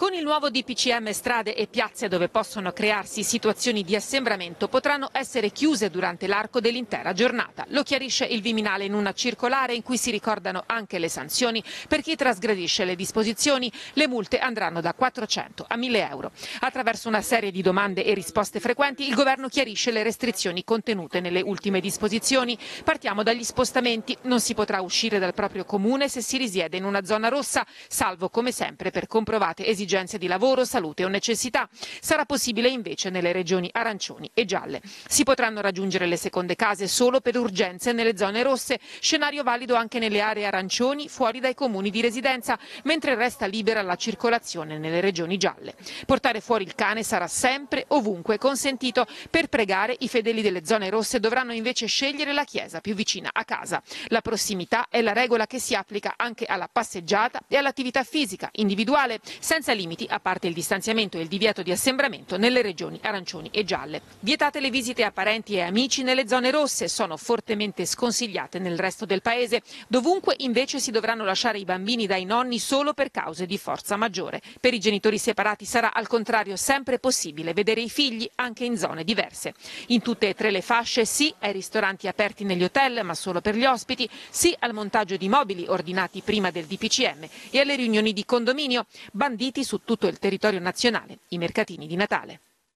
Con il nuovo DPCM strade e piazze dove possono crearsi situazioni di assembramento potranno essere chiuse durante l'arco dell'intera giornata. Lo chiarisce il Viminale in una circolare in cui si ricordano anche le sanzioni per chi trasgredisce le disposizioni. Le multe andranno da 400 a 1000 euro. Attraverso una serie di domande e risposte frequenti il governo chiarisce le restrizioni contenute nelle ultime disposizioni. Partiamo dagli spostamenti. Non si potrà uscire dal proprio comune se si risiede in una zona rossa, salvo come sempre per comprovate esigenze esigenze di lavoro, salute o necessità. Sarà possibile invece nelle regioni arancioni e gialle. Si potranno raggiungere le seconde case solo per urgenze nelle zone rosse, scenario valido anche nelle aree arancioni fuori dai comuni di residenza, mentre resta libera la circolazione nelle regioni gialle. Portare fuori il cane sarà sempre ovunque consentito. Per pregare i fedeli delle zone rosse dovranno invece scegliere la chiesa più vicina a casa. La prossimità è la regola che si applica anche alla passeggiata e all'attività fisica individuale, senza limiti, a parte il distanziamento e il divieto di assembramento nelle regioni arancioni e gialle. Vietate le visite a parenti e amici nelle zone rosse, sono fortemente sconsigliate nel resto del paese. Dovunque invece si dovranno lasciare i bambini dai nonni solo per cause di forza maggiore. Per i genitori separati sarà al contrario sempre possibile vedere i figli anche in zone diverse. In tutte e tre le fasce sì ai ristoranti aperti negli hotel ma solo per gli ospiti, sì al montaggio di mobili ordinati prima del DPCM e alle riunioni di condominio, banditi su tutto il territorio nazionale, i mercatini di Natale.